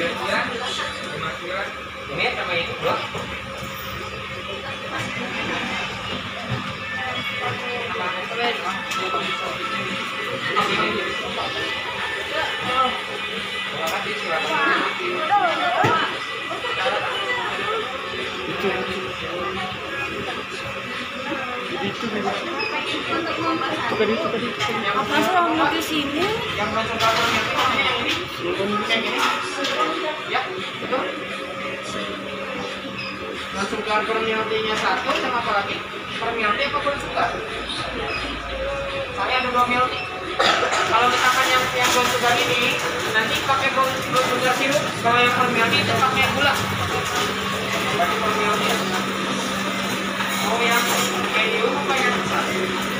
gajian lima ini sama itu bro itu tadi itu apa sih yang masuk kantor yang ini Langsung ke permiltinya satu sama apa lagi? Permilti apa sugar? Saya ada dua milti. Kalau misalkan yang yang brown sugar ini nanti pakai brown brown sugar sirup. Kalau yang permilti itu pakai gula. Berarti permilti. Oh yang keju apa yang satu?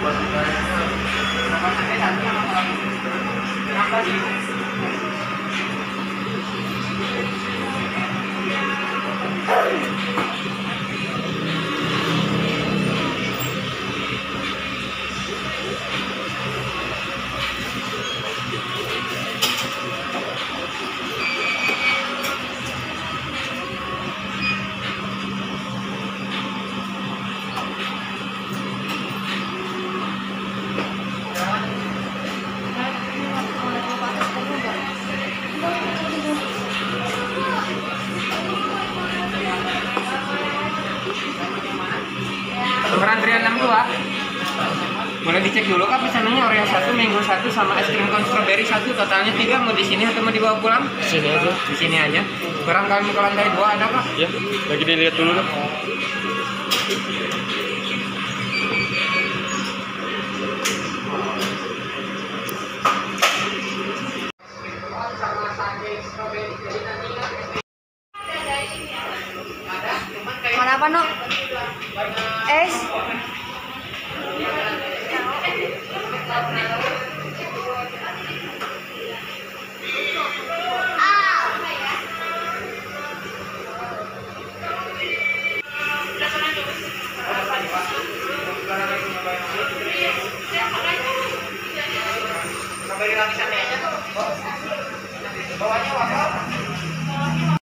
Bungkusannya satu boleh dicek dulu kak pesanannya Oreo satu, mango satu, sama es krim cone strawberry satu totalnya tiga mau di sini atau mau dibawa pulang? Sini aja. Di sini aja. Kurang kalian ke lantai dua ada kak? Ya, lagi dilihat dulu kan. Sama sundae strawberry pegang nanya tuh bawahnya wakaf